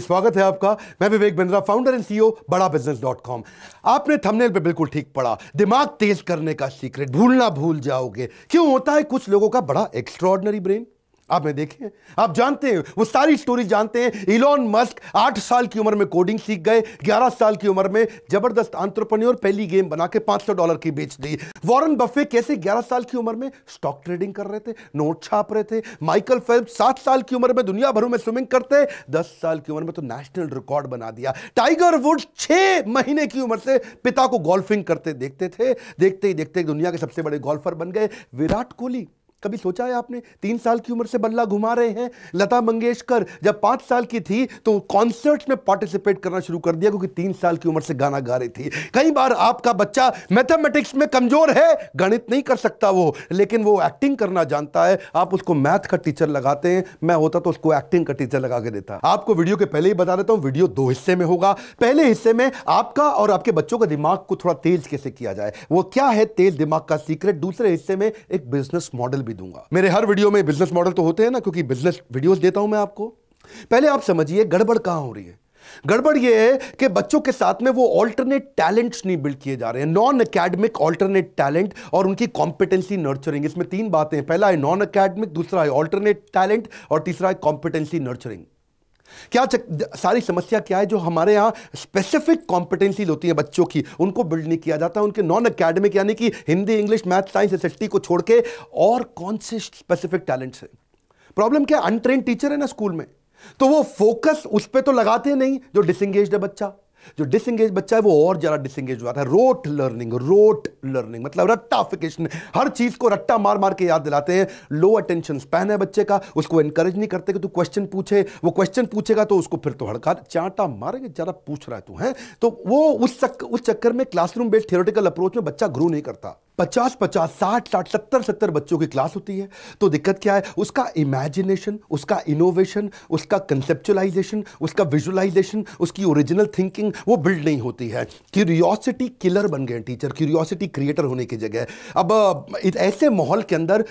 स्वागत है आपका। मैं Vivek Bindra founder and CEO Bada business dot com आपने थंबनेल पे बिल्कुल ठीक पढ़ा। दिमाग तेज करने का सीक्रेट भूलना भूल जाओगे। क्यों होता है कुछ लोगों का बड़ा एक्स्ट्रॉर्डनरी ब्रेन आपने देखे आप जानते हैं, वो सारी स्टोरी जानते हैं। इलॉन मस्क आठ साल की उम्र में कोडिंग सीख गए, ग्यारह साल की उम्र में ज़बरदस्त आंट्रप्रन्योर पहली गेम बना के पाँच सौ डॉलर की बेच दी। वॉरेन बफे कैसे ग्यारह साल की उम्र में स्टॉक ट्रेडिंग कर रहे थे नोट छाप रहे थे। माइकल फेल्प सात साल की उम्र में दुनिया भर में स्विमिंग करते, दस साल की उम्र में तो नेशनल रिकॉर्ड बना दिया। टाइगर वुड्स छह महीने की उम्र से पिता को गोल्फिंग करते देखते थे, देखते ही देखते दुनिया के सबसे बड़े गोल्फर बन गए। विराट कोहली कभी सोचा है आपने तीन साल की उम्र से बल्ला घुमा रहे हैं? लता मंगेशकर, जब पाँच साल की थी तो कॉन्सर्ट में पार्टिसिपेट करना शुरू कर दिया क्योंकि तीन साल की उम्र से गाना गा रही थी। कई बार आपका बच्चा मैथमेटिक्स में कमज़ोर है, गणित नहीं कर सकता वो, लेकिन वो एक्टिंग करना जानता है। आप उसको मैथ का टीचर लगाते हैं, मैं होता तो उसको एक्टिंग का टीचर लगा के देता। आपको वीडियो के पहले ही बता देता हूँ वीडियो दो हिस्से में होगा। पहले हिस्से में आपका और आपके बच्चों का दिमाग को थोड़ा तेज कैसे किया जाए? वो क्या है तेज दिमाग का सीक्रेट दूसरे हिस्से में एक बिज़नेस मॉडल भी दूँगा। मेरे हर वीडियो में बिज़नेस मॉडल तो होते हैं ना, क्योंकि बिज़नेस वीडियोस देता हूँ मैं आपको। पहले आप समझिए, गड़बड़ कहाँ हो रही है? गड़बड़ यह है कि बच्चों के साथ में वो ऑल्टरनेट टैलेंट्स नहीं बिल्ड किए जा रहे हैं। नॉन अकेडमिक ऑल्टरनेट टैलेंट और उनकी कॉम्पिटेंसी नर्चरिंग इसमें तीन बातें पहला है नॉन अकेडमिक दूसरा है ऑल्टरनेट टैलेंट और तीसरा है कॉम्पिटेंसी नर्चरिंग क्या सारी समस्या क्या है जो हमारे यहाँ स्पेसिफिक कॉम्पिटेंसीज होती हैं बच्चों की? उनको बिल्ड नहीं किया जाता, उनके नॉन अकेडमिक यानी कि Hindi English math science SST को छोड़ के और कौन से स्पेसिफिक टैलेंट्स हैं? प्रॉब्लम क्या अनट्रेन टीचर है ना स्कूल में? तो वो फोकस उस पर तो लगाते नहीं, जो डिसंगेज है बच्चा। जो डिसंगेज बच्चा है, वो और ज़्यादा डिसंगेज हुआ था रोट लर्निंग रोट लर्निंग मतलब रट्टाफिकेशन। हर चीज़ को रट्टा मार मार के याद दिलाते हैं। लो अटेंशन स्पैन है बच्चे का, उसको एनकरेज नहीं करते कि तू क्वेश्चन पूछे। वो क्वेश्चन पूछेगा तो उसको फिर तो हड़का। चांटा मारेंगे, ज़्यादा पूछ रहा है तू, है? तो वो उस चक्कर में क्लासरूम बेस्ड थियोरेटिकल अप्रोच में बच्चा ग्रो नहीं करता। पचास पचास, साठ साठ, सत्तर सत्तर बच्चों की क्लास होती है। तो दिक्कत क्या है? उसका इमेजिनेशन उसका इनोवेशन उसका कंसेप्चुलाइजेशन उसका विजुअलाइजेशन उसकी ओरिजिनल थिंकिंग वो बिल्ड नहीं होती है। क्यूरियोसिटी किलर बन गए टीचर क्यूरियोसिटी क्रिएटर होने की जगह। अब ऐसे माहौल के अंदर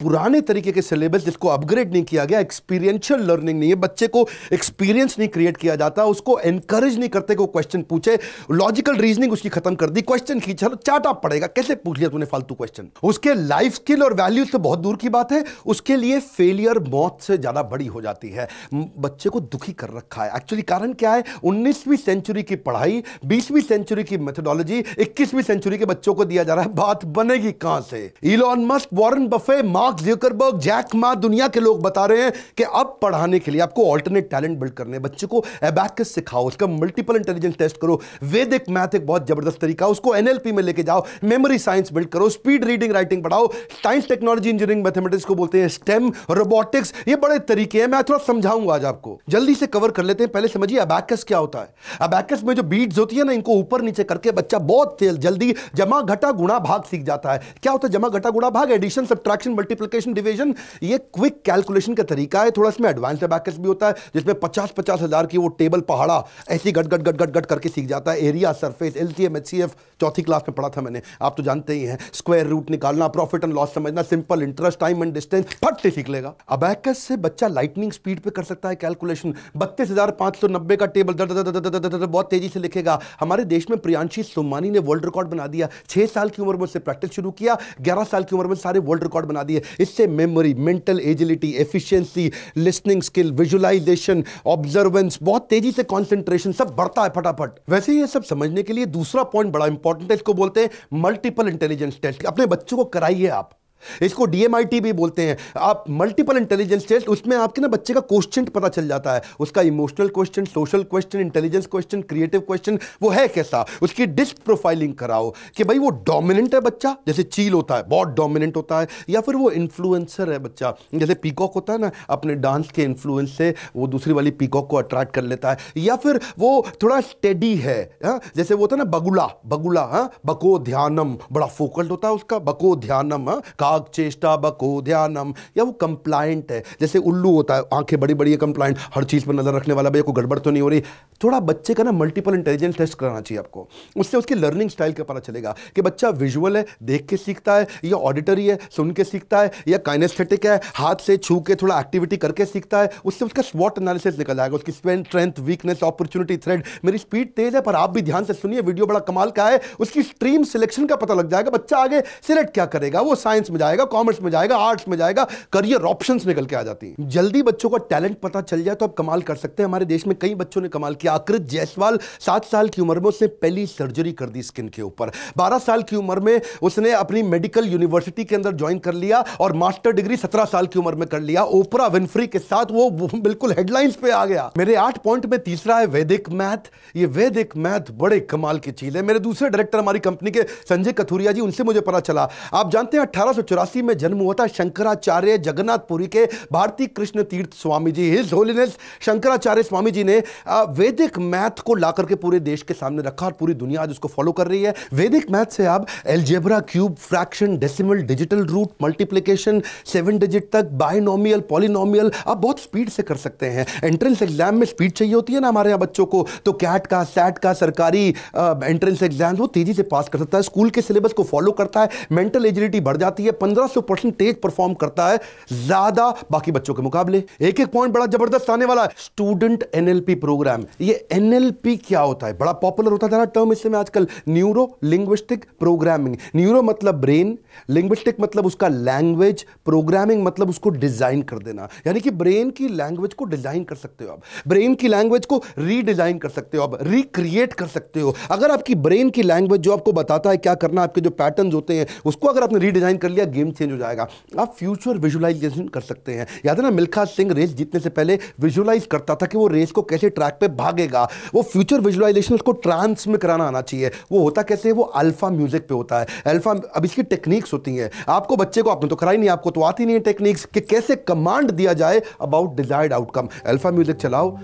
पुराने तरीके के सिलेबस जिसको अपग्रेड नहीं किया गया एक्सपीरियंशियल लर्निंग नहीं है, बच्चे को एक्सपीरियंस नहीं क्रिएट किया जाता, उसको एनकरेज नहीं करते को क्वेश्चन पूछे। लॉजिकल रीजनिंग उसकी खत्म कर दी। क्वेश्चन खींचा चाटा पड़ेगा कैसे पूछ लिया तूने फालतू क्वेश्चन उसके लाइफ स्किल और वैल्यूज़ तो बहुत दूर की बात है, उसके लिए फेलियर मौत से ज़्यादा बड़ी हो जाती है। बच्चे को दुखी कर रखा है। एक्चुअली कारण क्या है? उन्नीसवीं सेंचुरी की पढ़ाई, बीसवीं सेंचुरी की मेथोडोलॉजी इक्कीसवीं सेंचुरी के बच्चों को दिया जा रहा है। बात बनेगी कहाँ से? Elon Musk Warren Buffett Mark Zuckerberg Jack Ma दुनिया के लोग बता रहे हैं कि अब पढ़ाने के लिए आपको ऑल्टरनेट टैलेंट बिल्ड करने बच्चे को एबैकस सिखाओ, उसका मल्टीपल इंटेलिजेंस टेस्ट करो। वैदिक मैथ एक बहुत ज़बरदस्त तरीका उसको एनएलपी में लेके जाओ। मेमोरी साइंस बिल्ड करो स्पीड रीडिंग राइटिंग पढ़ाओ। साइंस टेक्नोलॉजी इंजीनियरिंग मैथमेटिक्स को बोलते हैं स्टेम रोबोटिक्स ये बड़े तरीके हैं, मैं थोड़ा समझाऊँगा आज आपको। जल्दी से कवर कर लेते हैं, पहले समझिए अबैकस क्या होता है। अबैकस में जो बीड्स होती है ना, इनको ऊपर नीचे करके बच्चा बहुत तेल, जल्दी जमा घटा गुणा भाग सीख जाता है। क्या होता है, जमा घटा गुणा भाग एडिशन सब्ट्रैक्शन मल्टीप्लिकेशन डिवीज़न ये क्विक कैलकुलेशन का तरीका है। थोड़ा इसमें एडवांस अबैकस भी होता है, जिसमें पचास पचास हज़ार की वो टेबल पहाड़ा, ऐसी गट गट गट गट गट करके सीख जाता है। एरिया सरफेस एल सी चौथी क्लास में पढ़ा था मैंने। आप तो जानते ही। हैं। स्क्वायर रूट निकालना प्रॉफिट एंड लॉस समझना simple interest time and distance फट से सीख लेगा। अबैकस से बच्चा लाइटनिंग स्पीड पे कर सकता है कैलकुलेशन बत्तीस हज़ार पाँच सौ नब्बे का टेबल बहुत तेज़ी से लिखेगा। हमारे देश में प्रियांशी सोमानी ने वर्ल्ड रिकॉर्ड बना दिया। छह साल की उम्र में उससे प्रैक्टिस शुरू किया, ग्यारह साल की उम्र में सारे वर्ल्ड रिकॉर्ड बना दिए। इससे memory mental agility efficiency listening skill visualisation observance बहुत तेज़ी से कॉन्सेंट्रेशन सब बढ़ता है फटाफट। वैसे ये सब समझने के लिए दूसरा पॉइंट बड़ा इंपॉर्टेंट है, इसको बोलते हैं मल्टीपल इंटेलिजेंस टेस्ट अपने बच्चों को कराइए आप। इसको डीएमआईटी भी बोलते हैं आप मल्टीपल इंटेलिजेंस टेस्ट उसमें आपके ना बच्चे का क्वेश्चन पता चल जाता है उसका emotional question social question intelligence question creative question वो है कैसा उसकी डिस्क प्रोफाइलिंग कराओ कि भाई वो डोमिनेंट है बच्चा, जैसे चील होता है, बहुत डोमिनेंट होता है, या फिर वो इन्फ्लुएंसर है बच्चा जैसे पीकॉक होता है ना, अपने डांस के इन्फ्लुएंस से वो दूसरी वाली पीकॉक को अट्रैक्ट कर लेता है या फिर वो थोड़ा स्टेडी है, हा? जैसे वो होता है ना, बगुला बगुला, हा? बको ध्यानम, बड़ा फोकल्ड होता है उसका, बको ध्यानम, हा? वाक चेष्टा बको ध्यानम। या वो कंप्लाइंट है। जैसे उल्लू होता है, आँखें बड़ी बड़ी है कंप्लाइंट हर चीज़ पर नज़र रखने वाला भैया कोई गड़बड़ तो नहीं हो रही। थोड़ा बच्चे का ना मल्टीपल इंटेलिजेंस टेस्ट कराना चाहिए आपको। उससे उसकी लर्निंग स्टाइल का पता चलेगा कि बच्चा विजुअल है, देख के सीखता है, या ऑडिटरी है, सुन के सीखता है, या काइनेस्थेटिक है, हाथ से छू के थोड़ा एक्टिविटी करके सीखता है, उससे उसका स्वॉट एनालिसिस निकल जाएगा उसकी स्ट्रेंथ वीकनेस अपॉर्चुनिटी थ्रेड मेरी स्पीड तेज है, पर आप भी ध्यान से सुनिए वीडियो बड़ा कमाल का है। उसकी स्ट्रीम सिलेक्शन का पता लग जाएगा, बच्चा आगे सिलेक्ट क्या करेगा? वो साइंस में जाएगा कॉमर्स में जाएगा आर्ट्स में जाएगा करियर ऑप्शन निकल के आ जाती हैं। जल्दी बच्चों का टैलेंट पता चल जाए तो आप कमाल कर सकते हैं। हमारे देश में कई बच्चों ने कमाल किया। आकृत जायसवाल सात साल की उम्र में उसने पहली सर्जरी कर दी स्किन के ऊपर। बारह साल की उम्र में उसने अपनी मेडिकल यूनिवर्सिटी के अंदर ज्वाइन कर लिया और मास्टर डिग्री सत्रह साल की उम्र में कर लिया। ओपरा विनफ्री के साथ वो बिल्कुल हेडलाइंस पे आ गया। मेरे आठ पॉइंट में तीसरा है वैदिक मैथ ये वैदिक मैथ बड़े कमाल की चीज़ है। मेरे दूसरे डायरेक्टर हमारी कंपनी के संजय कथुरिया जी, उनसे मुझे पता चला। आप जानते हैं अठारह में जन्म हुआ था शंकराचार्य जगन्नाथपुरी के भारतीय कृष्ण तीर्थ स्वामी जी। हिज होलीनेस, शंकराचार्य स्वामी जी ने वैदिक मैथ को ला करके पूरे देश के सामने रखा और पूरी दुनिया आज उसको फॉलो कर रही है। वैदिक मैथ से आप algebra cube fraction decimal digital root multiplication seven digit तक बायनोमियल पॉलिनोमियल आप बहुत स्पीड से कर सकते हैं। एंट्रेंस एग्ज़ाम में स्पीड चाहिए होती है ना हमारे यहाँ बच्चों को? तो कैट का सैट का, सरकारी एंट्रेंस एग्ज़ाम वो तेज़ी से पास कर सकता है। स्कूल के सिलेबस को फॉलो करता है। मेंटल एजिलिटी बढ़ जाती है। पंद्रह सौ परसेंट तेज परफॉर्म करता है, ज़्यादा बाकी बच्चों के मुकाबले। एक एक पॉइंट बड़ा ज़बरदस्त आने वाला है। स्टूडेंट एनएलपी प्रोग्राम ये एनएलपी क्या होता है? बड़ा पॉपुलर होता था टर्म इसमें आजकल। न्यूरो लिंग्विस्टिक प्रोग्रामिंग न्यूरो मतलब ब्रेन लिंग्विस्टिक मतलब उसका लैंग्वेज प्रोग्रामिंग मतलब उसको डिज़ाइन कर देना। यानी कि ब्रेन की लैंग्वेज को डिज़ाइन कर सकते हो आप। ब्रेन की लैंग्वेज को रीडिजाइन कर सकते हो आप। रिक्रिएट कर सकते हो। अगर आपकी ब्रेन की लैंग्वेज जो आपको बताता है क्या करना आपके जो पैटर्न होते हैं, उसको अगर आपने रीडिजाइन कर लिया गेम चेंज हो जाएगा। आप फ्यूचर विजुअलाइजेशन कर सकते हैं। याद है ना, मिल्खा सिंह रेस जीतने से पहले विजुअलाइज करता था कि वो रेस को कैसे ट्रैक पे भागेगा। वो फ्यूचर विजुअलाइजेशन उसको ट्रांस में कराना आना चाहिए। वो होता कैसे, वो अल्फ़ा म्यूज़िक पे होता है। अल्फ़ा अब इसकी टेक्निक्स होती हैं। आपको बच्चे को, आपने तो कराई नहीं, आपको तो आती नहीं है टेक्निक्स कि कैसे कमांड दिया जाए about desired outcome alpha music चलाओ।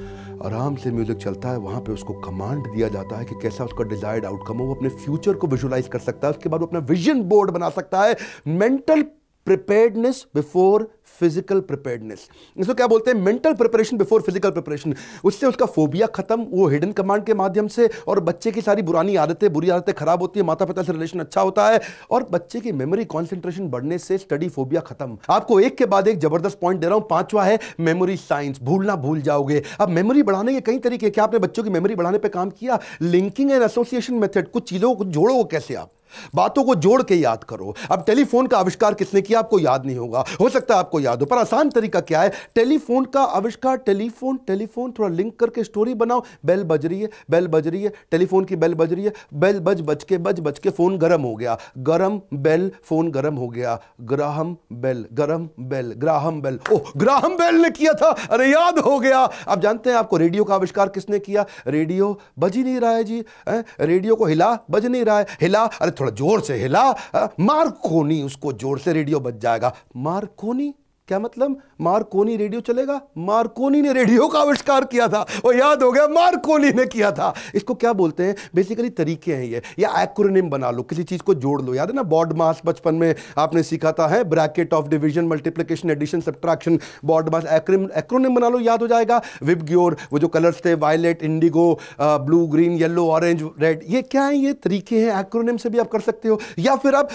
आराम से म्यूज़िक चलता है, वहाँ पे उसको कमांड दिया जाता है कि कैसा उसका डिजायर्ड आउटकम हो, वो अपने फ्यूचर को विजुलाइज कर सकता है, उसके बाद वो अपना विजन बोर्ड बना सकता है mental preparedness before physical preparedness इसको क्या बोलते हैं? Mental preparation before physical preparation उससे उसका फोबिया खत्म, वो हिडन कमांड के माध्यम से, और बच्चे की सारी पुरानी आदतें, बुरी आदतें खराब होती है माता पिता से रिलेशन अच्छा होता है, और बच्चे की मेमोरी कॉन्सेंट्रेशन बढ़ने से स्टडी फोबिया खत्म। आपको एक के बाद एक ज़बरदस्त पॉइंट दे रहा हूँ, पांचवा है मेमोरी साइंस भूलना भूल जाओगे। अब मेमोरी बढ़ाने के कई तरीके क्या आपने बच्चों की मेमोरी बढ़ाने पर काम किया? लिंकिंग एंड एसोसिएशन मेथड कुछ चीज़ों को जोड़ो कैसे आप? बातों को जोड़ के याद करो। अब टेलीफोन का आविष्कार किसने किया? आपको याद नहीं होगा। हो सकता है आपको याद हो, पर आसान तरीका क्या है? टेलीफोन का आविष्कार, टेलीफोन टेलीफोन, थोड़ा लिंक करके स्टोरी बनाओ। बेल बज रही है, बेल बज रही है, टेलीफोन की बेल बज रही है, बेल बज बज के बज बज के फ़ोन गर्म हो गया। गर्म बेल, फ़ोन गर्म हो गया। ग्राहम बेल, गरम bell, Graham Bell. Oh, Graham Bell ने किया था? अरे, याद हो गया। आप जानते हैं आपको रेडियो का आविष्कार किसने किया? रेडियो बज ही नहीं रहा है जी रेडियो को हिला, बज नहीं रहा है। हिला, अरे थोड़ा ज़ोर से हिला। मार्कोनी उसको ज़ोर से रेडियो बज जाएगा। मार्कोनी? क्या मतलब? मार्कोनी रेडियो चलेगा? मार्कोनी ने रेडियो का आविष्कार किया था। वो याद हो गया, मार्कोनी ने किया था। इसको क्या बोलते हैं? बेसिकली तरीके हैं ये। या एक्रोनिम बना लो, किसी चीज़ को जोड़ लो। याद है ना बॉड मास बचपन में आपने सीखा था, है? Bracket of division multiplication addition subtraction BODMAS acronym बना लो, याद हो जाएगा। विबग्योर वो जो कलर्स थे violet indigo blue green yellow orange red ये क्या है? ये तरीके हैं एक्रोनिम से भी आप कर सकते हो। या फिर आप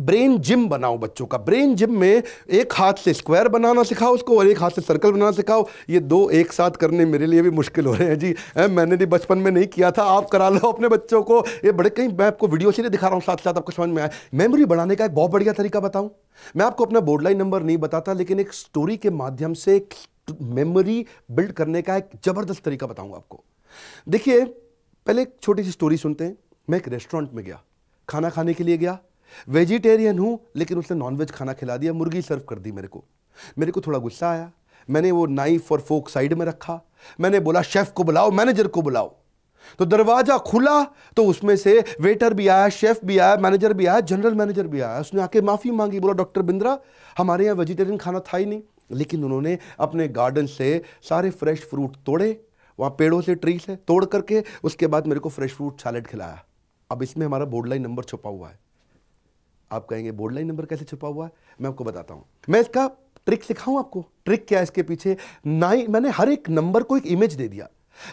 ब्रेन जिम बनाओ बच्चों का। ब्रेन जिम में एक हाथ से स्क्वायर बनाना सिखाओ उसको और एक हाथ से सर्कल बनाना सिखाओ। ये दो एक साथ करने मेरे लिए भी मुश्किल हो रहे हैं जी। ए, मैंने भी बचपन में नहीं किया था। आप करा लो अपने बच्चों को। ये बड़े कहीं मैं आपको वीडियो से दिखा रहा हूँ साथ साथ आपको समझ में आए। मेमोरी बढ़ाने का एक बहुत बढ़िया तरीका बताऊँ। मैं आपको अपना बोर्ड लाइन नंबर नहीं बताता लेकिन एक स्टोरी के माध्यम से एक मेमोरी बिल्ड करने का एक ज़बरदस्त तरीका बताऊँगा आपको। देखिए पहले एक छोटी सी स्टोरी सुनते हैं। मैं एक रेस्टोरेंट में गया। खाना खाने के लिए गया। वेजिटेरियन हूँ लेकिन उसने नॉनवेज खाना खिला दिया। मुर्गी सर्व कर दी मेरे को। मेरे को थोड़ा गुस्सा आया। मैंने वो नाइफ और फोक साइड में रखा। मैंने बोला शेफ को बुलाओ मैनेजर को बुलाओ। तो दरवाज़ा खुला तो उसमें से वेटर भी आया शेफ भी आया मैनेजर भी आया जनरल मैनेजर भी आया। उसने आके माफ़ी मांगी, बोला डॉक्टर बिंद्रा, हमारे यहाँ वेजिटेरियन खाना था ही नहीं। लेकिन उन्होंने अपने गार्डन से सारे फ्रेश फ्रूट तोड़े। वहाँ पेड़ों से ट्री से तोड़ करके उसके बाद मेरे को फ्रेश फ्रूट सैलेड खिलाया। अब इसमें हमारा बोर्ड लाइन नंबर छुपा हुआ है। आप कहेंगे बोर्ड लाइन नंबर कैसे छुपा हुआ है? मैं आपको बताता हूँ। मैं इसका ट्रिक सिखाऊं आपको? ट्रिक क्या है इसके पीछे? नाइन, मैंने हर एक नंबर को एक इमेज दे दिया।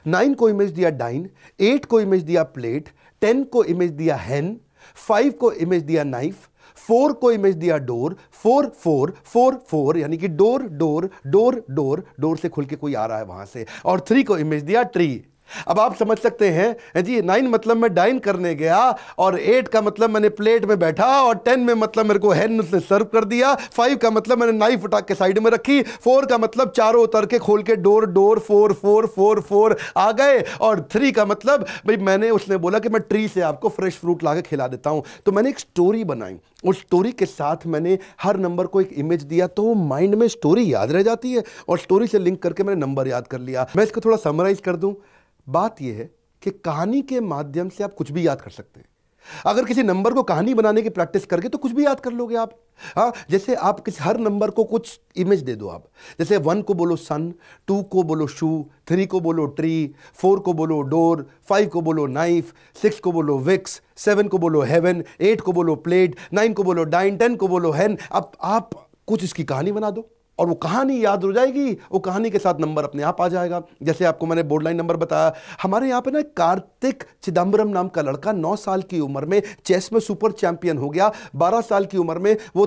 नाइन को इमेज दिया डाइन, एट को इमेज दिया प्लेट, टेन को इमेज दिया हैन फाइव को इमेज दिया नाइफ फोर को इमेज दिया door four four four four, यानी कि door door door door door से खुल के कोई आ रहा है वहाँ से, और थ्री को इमेज दिया ट्री अब आप समझ सकते हैं जी नाइन मतलब मैं डाइन करने गया और एट का मतलब मैंने प्लेट में बैठा और टेन में मतलब मेरे को हैन से सर्व कर दिया फाइव का मतलब मैंने नाइफ उठा के साइड में रखी फोर का मतलब चारों उतर के खोल के door door four four four four आ गए और थ्री का मतलब भाई मैंने उसने बोला कि मैं ट्री से आपको फ्रेश फ्रूट ला खिला देता हूँ। तो मैंने एक स्टोरी बनाई। उस स्टोरी के साथ मैंने हर नंबर को एक इमेज दिया तो माइंड में स्टोरी याद रह जाती है और स्टोरी से लिंक करके मैंने नंबर याद कर लिया। मैं इसको थोड़ा समराइज कर दूँ। बात यह है कि कहानी के माध्यम से आप कुछ भी याद कर सकते हैं अगर किसी नंबर को कहानी बनाने की प्रैक्टिस करके तो कुछ भी याद कर लोगे आप हाँ जैसे आप किसी हर नंबर को कुछ इमेज दे दो आप जैसे वन को बोलो सन टू को बोलो शू थ्री को बोलो ट्री फोर को बोलो डोर फाइव को बोलो नाइफ सिक्स को बोलो विक्स सेवन को बोलो हेवन एट को बोलो प्लेट नाइन को बोलो डाइन टेन को बोलो हैन अब आप कुछ इसकी कहानी बना दो और वो कहानी याद हो जाएगी, वो कहानी के साथ नंबर अपने आप आ जाएगा। जैसे आपको मैंने बोर्ड लाइन नंबर बताया, हमारे यहाँ पे ना कार्तिक चिदम्बरम नाम का लड़का 9 साल की उम्र में चेस में सुपर चैंपियन हो गया। बारह साल की उम्र में वो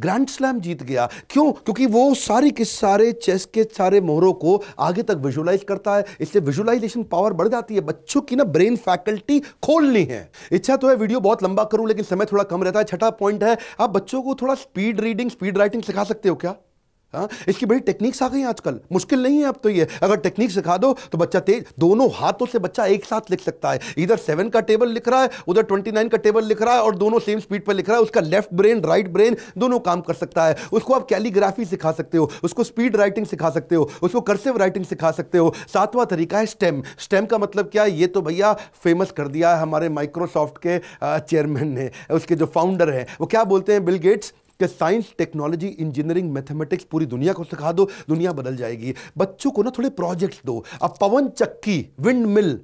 ग्रैंड स्लैम जीत गया। क्यों? क्योंकि वो सारी के सारे चेस के सारे मोहरों को आगे तक विजुलाइज करता है। इससे विजुलाइजेशन पावर बढ़ जाती है। बच्चों की ना ब्रेन फैकल्टी खोलनी है। इच्छा तो है वीडियो बहुत लंबा करूँ, लेकिन समय थोड़ा कम रहता है। छठा पॉइंट है। आप बच्चों को थोड़ा स्पीड रीडिंग स्पीड राइटिंग सिखा सकते हो क्या? हाँ इसकी बड़ी टेक्निक्स आ गई आजकल। मुश्किल नहीं है अब तो ये। अगर टेक्निक सिखा दो तो बच्चा तेज, दोनों हाथों से बच्चा एक साथ लिख सकता है। इधर सेवन का टेबल लिख रहा है, उधर ट्वेंटी नाइन का टेबल लिख रहा है और दोनों सेम स्पीड पर लिख रहा है। उसका लेफ़्ट ब्रेन राइट ब्रेन दोनों काम कर सकता है। उसको आप कैलीग्राफी सिखा सकते हो, उसको स्पीड राइटिंग सिखा सकते हो, उसको कर्सिव राइटिंग सिखा सकते हो। सातवां तरीका है स्टेम स्टेम का मतलब क्या है? ये तो भैया फ़ेमस कर दिया है हमारे माइक्रोसॉफ्ट के चेयरमैन ने। उसके जो फाउंडर हैं, वो क्या बोलते हैं बिल गेट्स कि साइंस टेक्नोलॉजी इंजीनियरिंग मैथमेटिक्स पूरी दुनिया को सिखा दो, दुनिया बदल जाएगी। बच्चों को ना थोड़े प्रोजेक्ट्स दो। अब पवन चक्की विंड मिल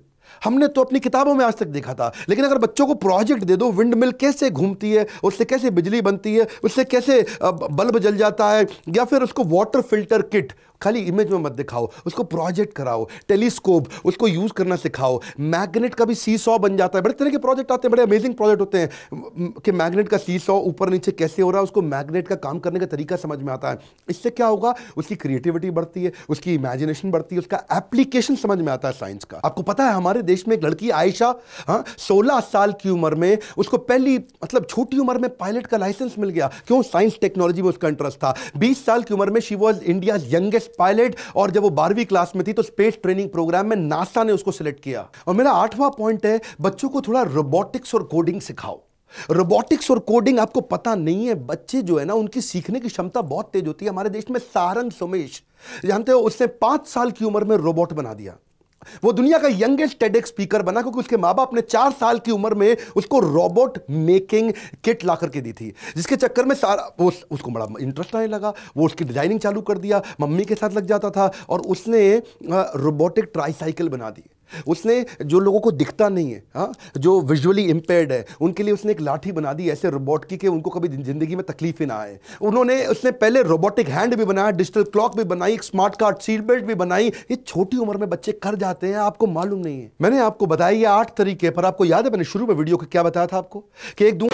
हमने तो अपनी किताबों में आज तक देखा था। लेकिन अगर बच्चों को प्रोजेक्ट दे दो विंड मिल कैसे घूमती है, उससे कैसे बिजली बनती है, उससे कैसे बल्ब जल जाता है, या फिर उसको वाटर फ़िल्टर किट खाली इमेज में मत दिखाओ, उसको प्रोजेक्ट कराओ टेलीस्कोप उसको यूज़ करना सिखाओ। मैग्नेट का भी सी सॉ बन जाता है। बड़े तरह के प्रोजेक्ट आते हैं, बड़े अमेजिंग प्रोजेक्ट होते हैं। कि मैग्नेट का सी सॉ ऊपर नीचे कैसे हो रहा है, उसको मैग्नेट का काम करने का तरीका समझ में आता है। इससे क्या होगा? उसकी क्रिएटिविटी बढ़ती है, उसकी इमेजिनेशन बढ़ती है, उसका एप्लीकेशन समझ में आता है साइंस का। आपको पता है, हमारे देश में एक लड़की, आयशा हाँ सोलह साल की उम्र में, उसको पहली मतलब छोटी उम्र में पायलट का लाइसेंस मिल गया। क्यों? साइंस टेक्नोलॉजी में उसका इंटरेस्ट था। बीस साल की उम्र में she was India youngest space pilot और जब वो बारहवीं क्लास में थी तो स्पेस ट्रेनिंग प्रोग्राम में नासा ने उसको सिलेक्ट किया। और मेरा आठवां पॉइंट है, बच्चों को थोड़ा रोबोटिक्स और कोडिंग सिखाओ। रोबोटिक्स और कोडिंग आपको पता नहीं है, बच्चे जो है ना, उनकी सीखने की क्षमता बहुत तेज होती है। हमारे देश में सारंग सोमेश, जानते हो, उसने पाँच साल की उम्र में रोबोट बना दिया। वो दुनिया का यंगेस्ट टेडेक स्पीकर बना क्योंकि उसके माँ बाप ने चार साल की उम्र में उसको रोबोट मेकिंग किट ला करके दी थी। जिसके चक्कर में सारा वो उसको बड़ा इंटरेस्ट आने लगा। वो उसकी डिज़ाइनिंग चालू कर दिया। मम्मी के साथ लग जाता था और उसने रोबोटिक ट्राईसाइकिल बना दी। उसने जो लोगों को दिखता नहीं है हाँ जो विजुअली इम्पेयर्ड है, उनके लिए उसने एक लाठी बना दी ऐसे रोबोट की कि उनको कभी ज़िंदगी में तकलीफ़ ना आए। उन्होंने, उसने पहले रोबोटिक हैंड भी बनाया डिजिटल क्लॉक भी बनाई, एक स्मार्ट कार्ड सीट बेल्ट भी बनाई। ये छोटी उम्र में बच्चे कर जाते हैं, आपको मालूम नहीं है। मैंने आपको बताया, ये आठ तरीके पर आपको याद है मैंने शुरू में वीडियो को क्या बताया था आपको? कि एक दो